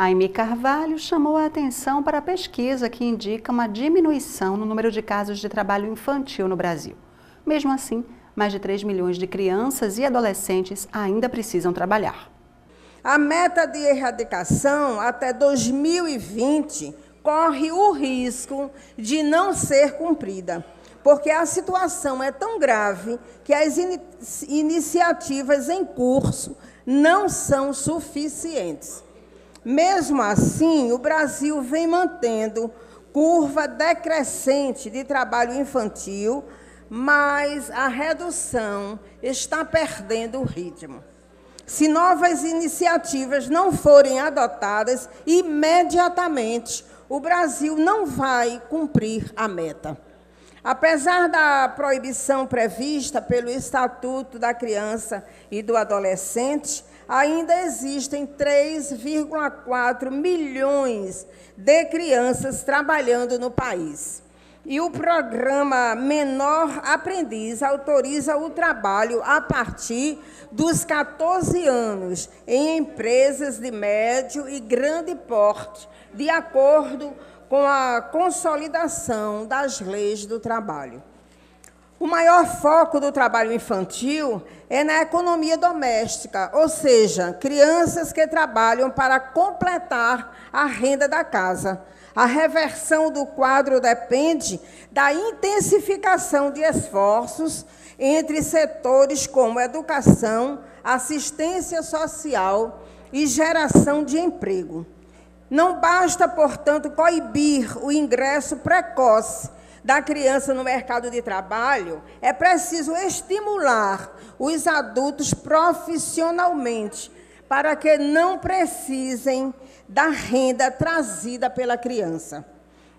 Aime Carvalho chamou a atenção para a pesquisa que indica uma diminuição no número de casos de trabalho infantil no Brasil. Mesmo assim, mais de 3 milhões de crianças e adolescentes ainda precisam trabalhar. A meta de erradicação até 2020 corre o risco de não ser cumprida, porque a situação é tão grave que as in iniciativas em curso não são suficientes. Mesmo assim, o Brasil vem mantendo curva decrescente de trabalho infantil, mas a redução está perdendo o ritmo. Se novas iniciativas não forem adotadas imediatamente, o Brasil não vai cumprir a meta. Apesar da proibição prevista pelo Estatuto da Criança e do Adolescente, ainda existem 3,4 milhões de crianças trabalhando no país. E o programa Menor Aprendiz autoriza o trabalho a partir dos 14 anos em empresas de médio e grande porte, de acordo com a consolidação das leis do trabalho. O maior foco do trabalho infantil é na economia doméstica, ou seja, crianças que trabalham para completar a renda da casa. A reversão do quadro depende da intensificação de esforços entre setores como educação, assistência social e geração de emprego. Não basta, portanto, coibir o ingresso precoce da criança no mercado de trabalho, é preciso estimular os adultos profissionalmente para que não precisem da renda trazida pela criança.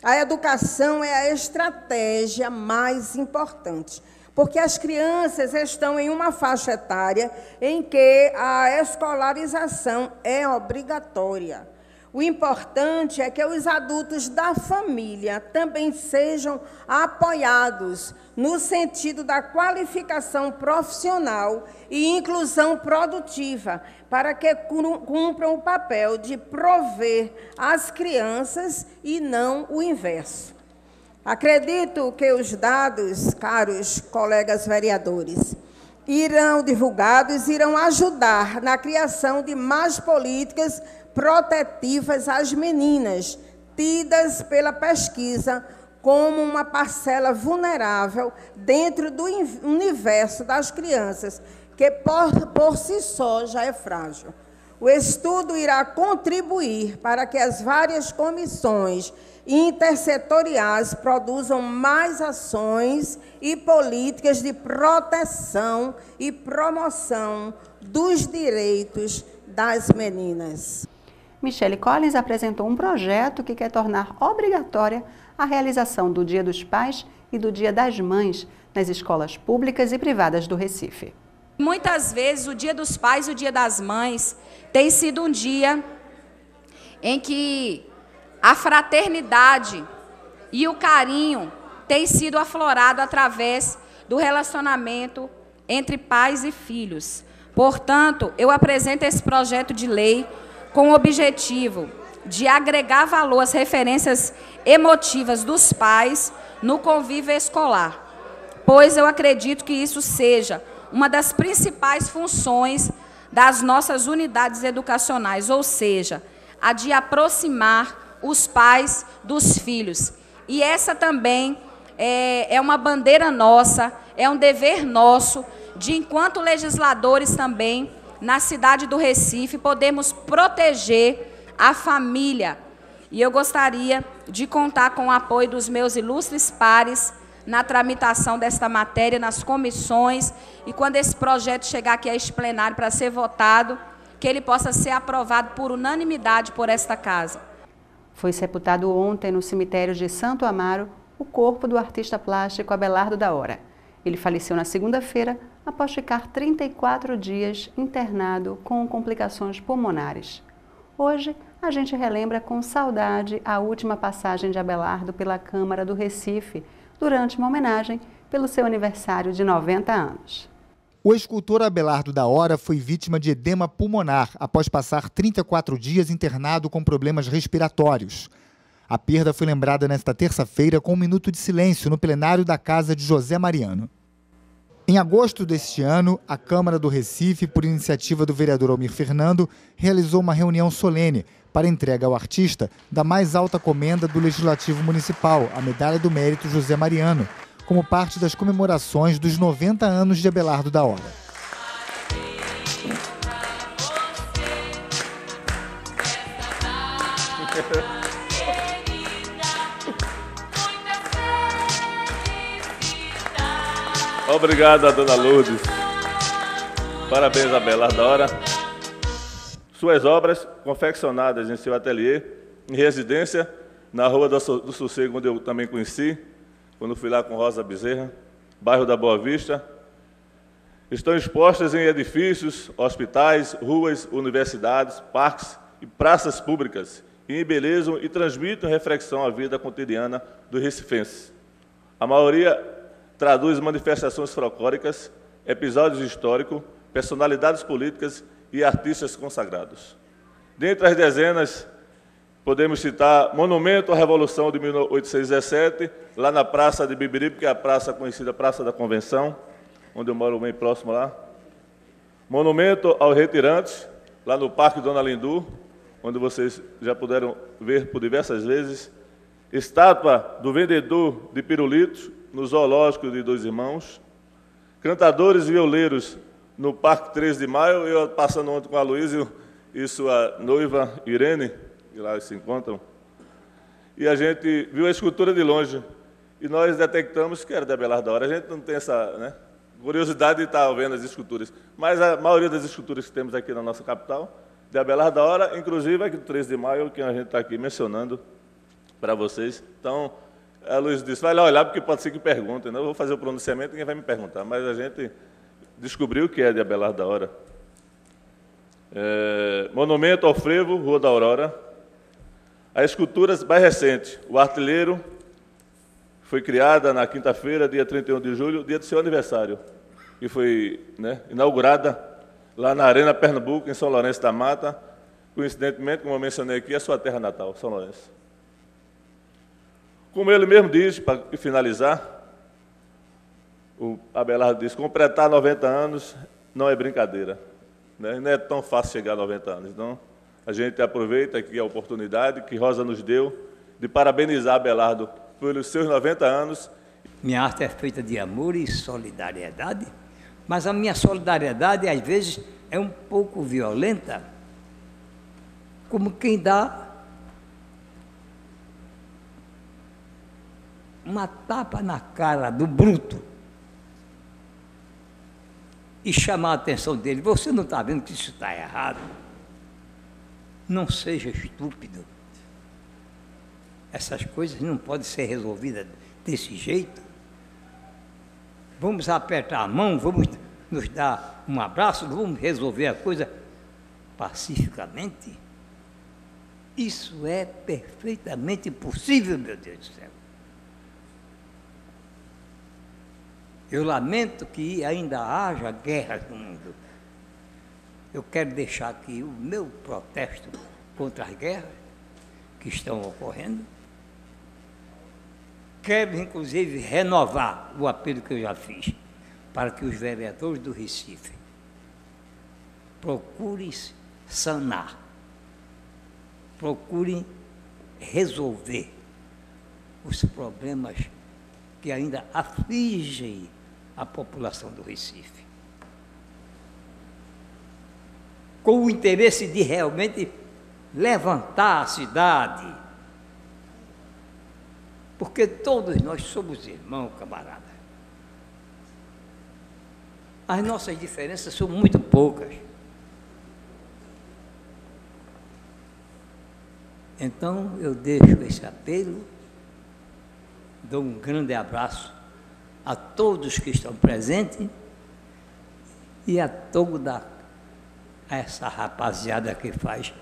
A educação é a estratégia mais importante, porque as crianças estão em uma faixa etária em que a escolarização é obrigatória. O importante é que os adultos da família também sejam apoiados no sentido da qualificação profissional e inclusão produtiva, para que cumpram o papel de prover as crianças e não o inverso. Acredito que os dados, caros colegas vereadores, irão divulgados irão ajudar na criação de mais políticas protetivas às meninas, tidas pela pesquisa como uma parcela vulnerável dentro do universo das crianças, que por, por si só já é frágil. O estudo irá contribuir para que as várias comissões intersetoriais produzam mais ações e políticas de proteção e promoção dos direitos das meninas. Michele Collins apresentou um projeto que quer tornar obrigatória a realização do Dia dos Pais e do Dia das Mães nas escolas públicas e privadas do Recife. Muitas vezes o Dia dos Pais e o Dia das Mães tem sido um dia em que a fraternidade e o carinho tem sido aflorado através do relacionamento entre pais e filhos. Portanto, eu apresento esse projeto de lei com o objetivo de agregar valor às referências emotivas dos pais no convívio escolar, pois eu acredito que isso seja uma das principais funções das nossas unidades educacionais, ou seja, a de aproximar os pais dos filhos. E essa também é, é uma bandeira nossa, é um dever nosso, de enquanto legisladores também na cidade do Recife, podemos proteger a família. E eu gostaria de contar com o apoio dos meus ilustres pares na tramitação desta matéria, nas comissões, e quando esse projeto chegar aqui a este plenário para ser votado, que ele possa ser aprovado por unanimidade por esta casa. Foi sepultado ontem no cemitério de Santo Amaro o corpo do artista plástico Abelardo da Hora. Ele faleceu na segunda-feira após ficar 34 dias internado com complicações pulmonares. Hoje, a gente relembra com saudade a última passagem de Abelardo pela Câmara do Recife, durante uma homenagem pelo seu aniversário de 90 anos. O escultor Abelardo da Hora foi vítima de edema pulmonar após passar 34 dias internado com problemas respiratórios. A perda foi lembrada nesta terça-feira com um minuto de silêncio no plenário da casa de José Mariano. Em agosto deste ano, a Câmara do Recife, por iniciativa do vereador Almir Fernando, realizou uma reunião solene para entrega ao artista da mais alta comenda do Legislativo Municipal, a Medalha do Mérito José Mariano, como parte das comemorações dos 90 anos de Abelardo da Hora. Obrigado, dona Lourdes. Parabéns, Abelardo da Hora. Suas obras, confeccionadas em seu ateliê, em residência, na Rua do Sossego, onde eu também conheci, quando fui lá com Rosa Bezerra, bairro da Boa Vista, estão expostas em edifícios, hospitais, ruas, universidades, parques e praças públicas, e embelezam e transmitem reflexão à vida cotidiana do recifense. A maioria traduz manifestações folclóricas, episódios históricos, personalidades políticas e artistas consagrados. Dentre as dezenas Podemos citar Monumento à Revolução de 1817, lá na Praça de Bibiribe, que é a praça conhecida Praça da Convenção, onde eu moro bem próximo lá. Monumento aos Retirantes, lá no Parque Dona Lindu, onde vocês já puderam ver por diversas vezes. Estátua do vendedor de pirulitos, no Zoológico de Dois Irmãos. Cantadores e violeiros no Parque 13 de Maio, eu passando ontem com a Luísa e sua noiva Irene, que lá se encontram, e a gente viu a escultura de longe. E nós detectamos que era de Abelardo da Hora. A gente não tem essa né, curiosidade de estar vendo as esculturas. Mas a maioria das esculturas que temos aqui na nossa capital, de Abelardo da Hora, inclusive aqui do 13 de maio, que a gente está aqui mencionando para vocês. Então, a Luiz disse, vai lá olhar, porque pode ser que perguntem. Né? Eu vou fazer o pronunciamento e ninguém vai me perguntar. Mas a gente descobriu que é de Abelardo da Hora. É, monumento ao Frevo, Rua da Aurora. A escultura mais recente, o artilheiro, foi criada na quinta-feira, dia 31 de julho, dia do seu aniversário, e foi né, inaugurada lá na Arena Pernambuco, em São Lourenço da Mata, coincidentemente, como eu mencionei aqui, a sua terra natal, São Lourenço. Como ele mesmo diz, para finalizar, o Abelardo diz, completar 90 anos não é brincadeira. Né? Não é tão fácil chegar a 90 anos. Então, a gente aproveita aqui a oportunidade que Rosa nos deu de parabenizar Abelardo pelos seus 90 anos. Minha arte é feita de amor e solidariedade, mas a minha solidariedade às vezes é um pouco violenta, como quem dá uma tapa na cara do bruto e chamar a atenção dele. Você não está vendo que isso está errado? Não seja estúpido. Essas coisas não podem ser resolvidas desse jeito. Vamos apertar a mão, vamos nos dar um abraço, vamos resolver a coisa pacificamente. Isso é perfeitamente possível, meu Deus do céu. Eu lamento que ainda haja guerras no mundo eu quero deixar aqui o meu protesto contra as guerras que estão ocorrendo. Quero, inclusive, renovar o apelo que eu já fiz para que os vereadores do Recife procurem sanar, procurem resolver os problemas que ainda afligem a população do Recife. Com o interesse de realmente levantar a cidade. Porque todos nós somos irmãos, camarada. As nossas diferenças são muito poucas. Então eu deixo esse apelo, dou um grande abraço a todos que estão presentes e a toda essa rapaziada que faz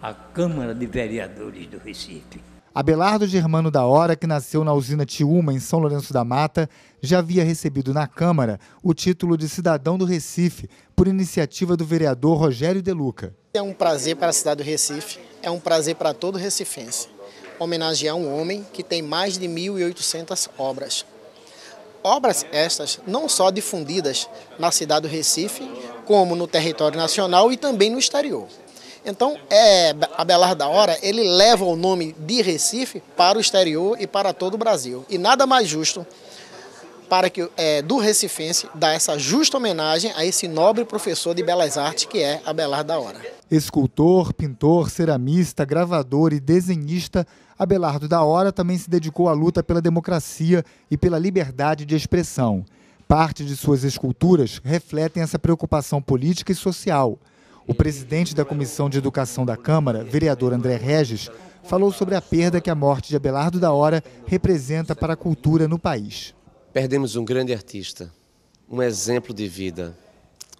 a Câmara de Vereadores do Recife. Abelardo Germano da Hora, que nasceu na usina Tiúma, em São Lourenço da Mata, já havia recebido na Câmara o título de cidadão do Recife, por iniciativa do vereador Rogério De Luca. É um prazer para a cidade do Recife, é um prazer para todo recifense. Homenagear um homem que tem mais de 1.800 obras. Obras estas não só difundidas na cidade do Recife, como no território nacional e também no exterior. Então, é, Abelar da Hora, ele leva o nome de Recife para o exterior e para todo o Brasil. E nada mais justo para que é, do Recifense dar essa justa homenagem a esse nobre professor de belas artes que é Abelar da Hora. Escultor, pintor, ceramista, gravador e desenhista, Abelardo da Hora também se dedicou à luta pela democracia e pela liberdade de expressão. Parte de suas esculturas refletem essa preocupação política e social. O presidente da Comissão de Educação da Câmara, vereador André Regis, falou sobre a perda que a morte de Abelardo da Hora representa para a cultura no país. Perdemos um grande artista, um exemplo de vida,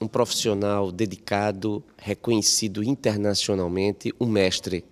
um profissional dedicado, reconhecido internacionalmente, um mestre.